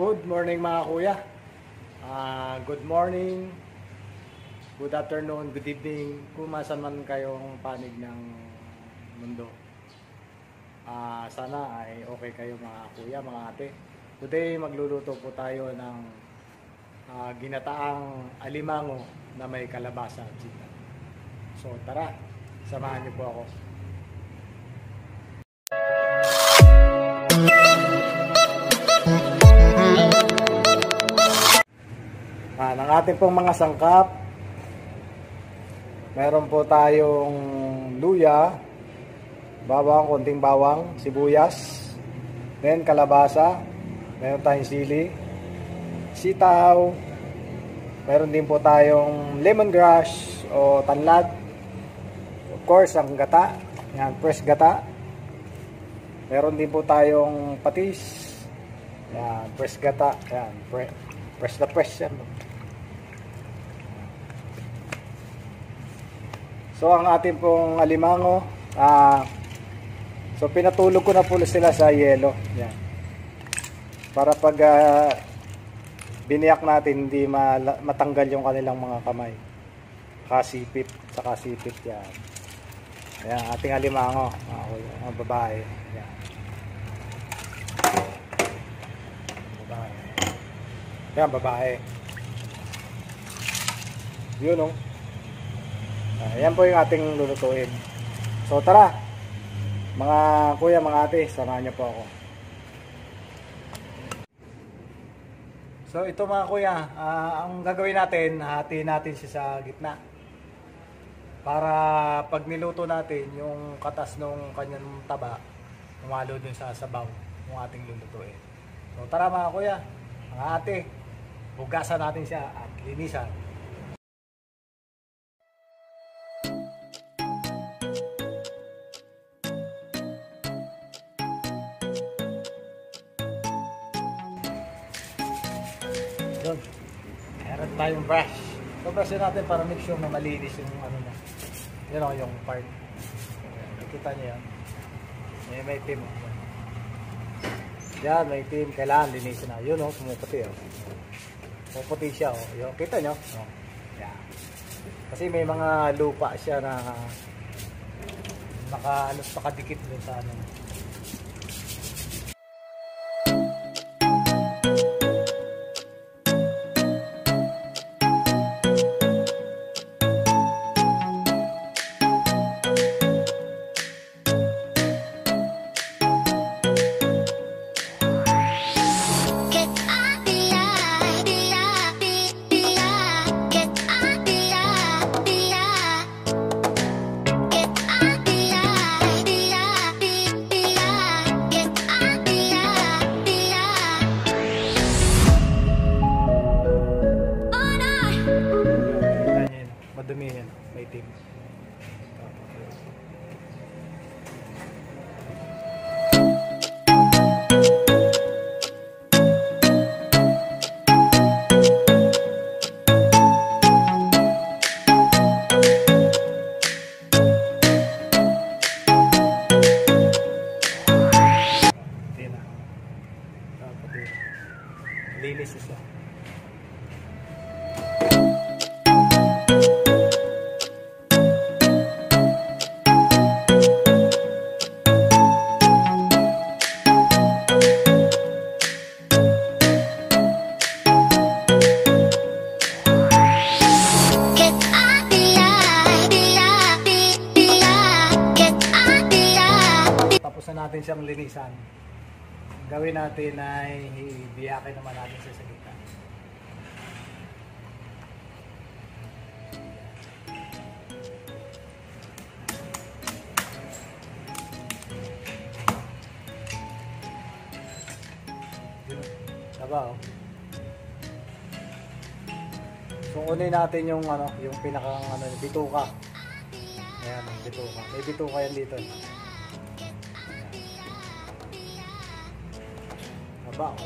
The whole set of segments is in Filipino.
Good morning mga kuya. Ah, good morning, good afternoon, good evening, kung masan man kayong panig ng mundo. Ah, sana ay okay kayo mga kuya, mga ate. Today magluluto po tayo ng ah, ginataang alimango na may kalabasa at sita. So tara, samahan niyo po ako. Ah, ng ating pong mga sangkap, meron po tayong luya, bawang, konting bawang, sibuyas, then kalabasa, meron tayong sili, sitaw, meron din po tayong lemongrass o tanlad, of course, ang gata, yan, fresh gata, meron din po tayong patis, yan, fresh gata, yan, fresh na fresh yan. So ang ating pong alimango, ah, so pinatulog ko na po sila sa yelo. Yan. Para pag ah, biniyak natin, hindi matanggal yung kanilang mga kamay. Kasipit, sa kasipit yan. Ayan, ating alimango, mga kuya, babae. Yan. Babae. Yan, babae. Yun, oh. Ayan po yung ating lulutuin. So tara, mga kuya, mga ate, samahan niyo po ako. So ito mga kuya, ah, ang gagawin natin, hati natin siya sa gitna. Para pag niluto natin, yung katas ng kanyang taba, umalo dun sa sabaw ng ating lulutuin. So tara mga kuya, mga ate, hugasan natin siya at linisan. Tayong brush. So brush natin para make sure na malinis yung ano na. Yun o, yung part. Ayan, Nakita niyo yan. May may team. Yan, may team. Kailangan linisin na. Yun o, pumuputi o. Pumuputi siya o. Yun, kita nyo? O. Yan. Kasi may mga lupa siya na naka, ano, nakadikit dun sa ano. Madumi yan. May team. Ang gawin natin ay ibiyakin naman natin sa. Yun. Taba oh. So unin natin yung ano, yung pinakang ano, bituka. Ayan, bituka. May bituka yan dito. Vào.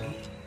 Ayan, ligi.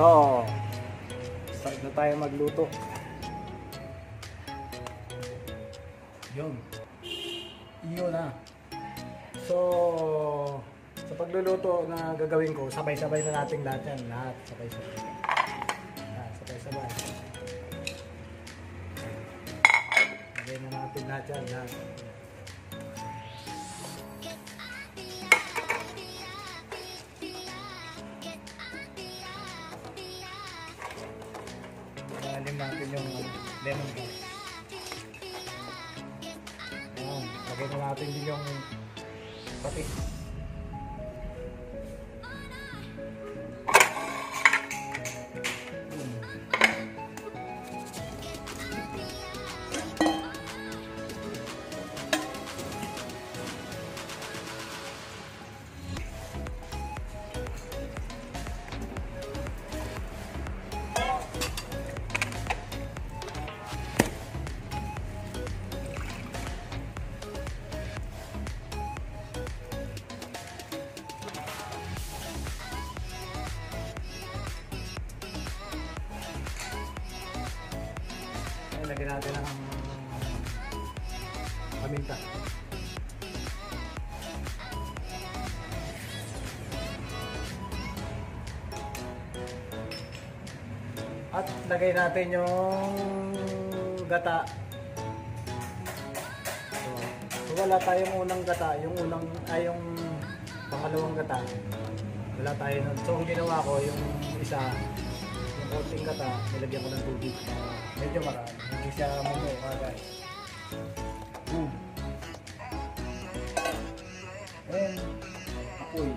So, start na tayo magluto. Yun. Yun na. So, sa pagluluto na gagawin ko, sabay-sabay na natin lahat yan. Lahat, sabay-sabay. Lahat, sabay-sabay. Sabay na natin lahat yan. Lahat. Ilalim natin yung lemon grass. Ayan, lagay na natin din yung pati. Lagyan natin ang paminta. At lagay natin yung gata. So, so wala tayong unang gata, yung unang ay yung pangalawang gata. Wala tayo nun. So ang ginawa ko yung isa, konting gata, nilagyan ko ng tubig. Uh, medyo marami. Hindi siya mumuha guys. Boom. And apoy.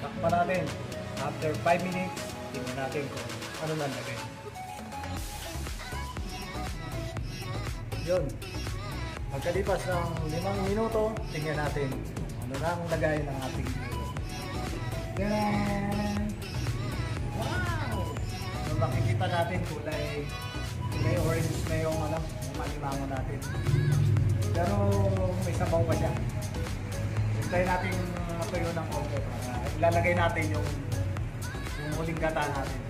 Takpan natin. After 5 minutes, tingnan natin kung ano na. Yun. Pagkalipas ng 5 minuto, tingnan natin ano na ang lagay ng ating! Wow! So makikita natin kulay kulay orange na yung ano, malimango natin. Pero may sabaw pa siya. Hintayin natin matuyo ng konti para ilalagay natin yung yung huling gata natin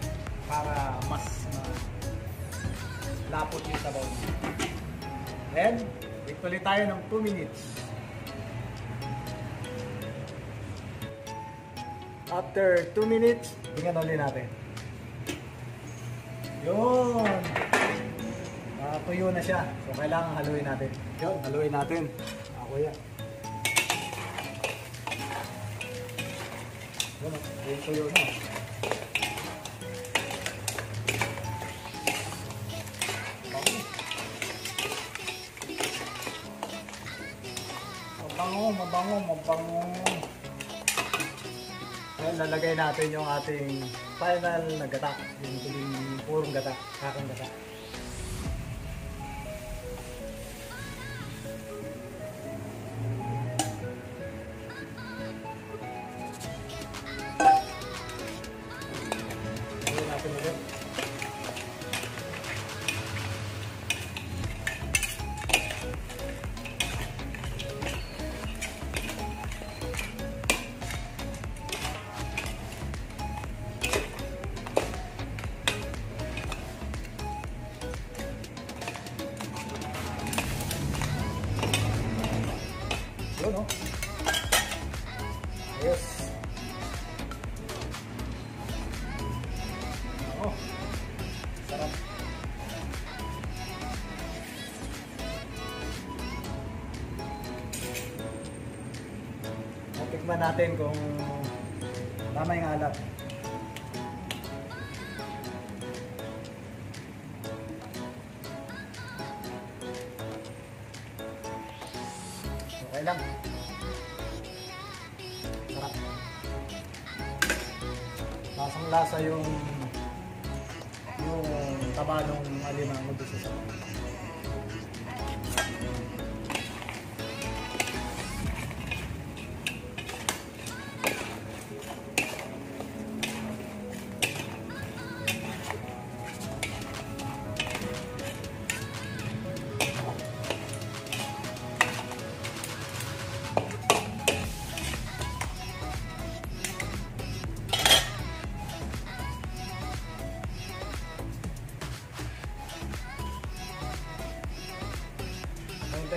para mas ma- lapot yung sabaw niya. Then, wait ulit tayo ng 2 minutes. After 2 minutes, tingnan ulit natin. Yun. Ah, tuyo na siya. So, kailangan haluin natin. Yun, haluin natin. Ah, kuya. Yun, tuyo na. Mabango, mabango, mabango. Ngayon, lalagay natin yung ating final na gata. Yung tuling purong gata, kakang gata. Tikman natin kung tama yung alat. Okay lang. Sarap. Lasang lasa yung yung taba ng alimango doon sa sarap.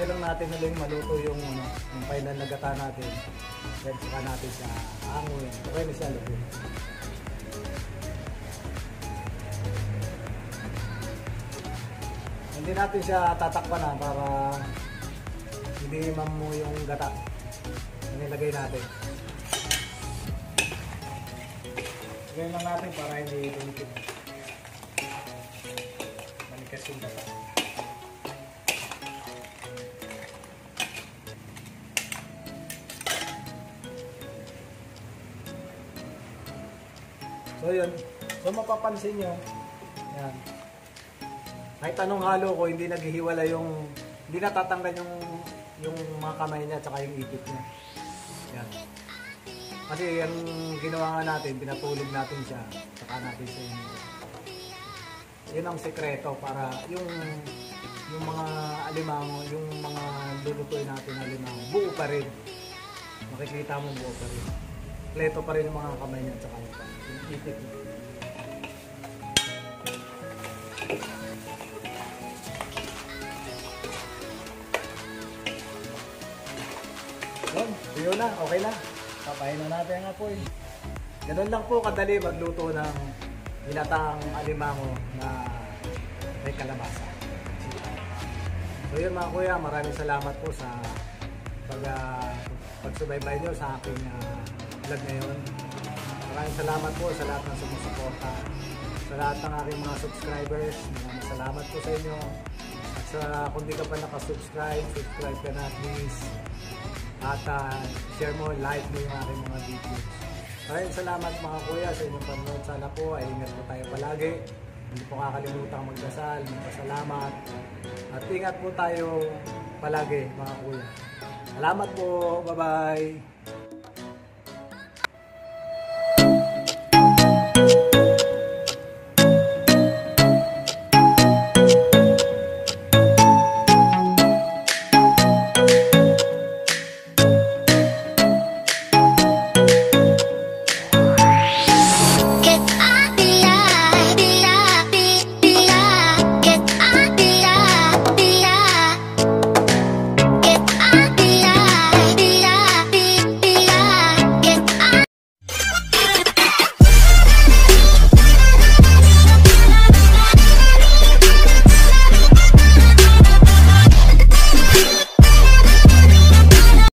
Hintay lang natin na lang maluto yung, ano, yung final na gata natin. Then saka natin sa angoy. Okay na siya luto. Hindi natin siya tatakpan na para hindi mamu yung gata. Yung nilagay natin. Lagay lang natin para hindi lumipid. Manikas yung gata. So yun, so mapapansin nyo, yan. Kahit anong halo ko, hindi naghihiwala yung, hindi natatanggal yung, yung mga kamay niya at saka yung ipit niya. Yan. Kasi yung ginawa nga natin, pinatulog natin siya, saka natin siya yung yun ang sekreto para yung yung mga alimango, yung mga lulutuin natin na alimango, buo pa rin. Makikita mo buo pa rin. Pleto pa rin yung mga kamay niya at saka yung niya. Yun, yun na, okay na. Papahin na natin ang apoy. Ganun lang po kadali magluto ng ginatang alimango na may kalabasa. So yun mga kuya, maraming salamat po sa pag, uh, pagsubaybay nyo sa aking uh, vlog ngayon. Maraming salamat po sa lahat ng sumusuporta. Sa lahat ng aking mga subscribers, maraming salamat po sa inyo. At sa kung di ka pa nakasubscribe, subscribe ka na please. At uh, share mo, like mo yung aking mga videos. Maraming salamat mga kuya sa inyong panonood. Sana po ay ingat po tayo palagi. Hindi po kakalimutan magdasal, magpasalamat. At ingat po tayo palagi mga kuya. Salamat po. Bye-bye. you.